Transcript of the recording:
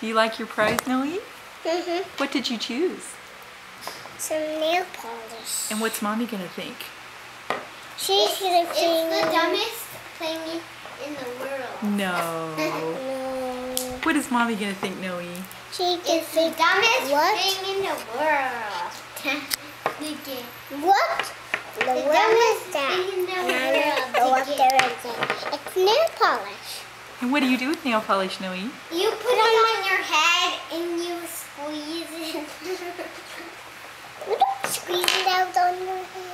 Do you like your prize, Noe? Mm-hmm. What did you choose? Some nail polish. And what's mommy gonna think? She's gonna It's the dumbest thing in the world. No. No. What is mommy gonna think, Noe? She can It's the dumbest What? thing in the world. What? The, The dumbest thing in the world gonna go to up get. there and say, it's nail polish. And what do you do with nail polish, Noe? You put it on Look, squeeze it out on your hand.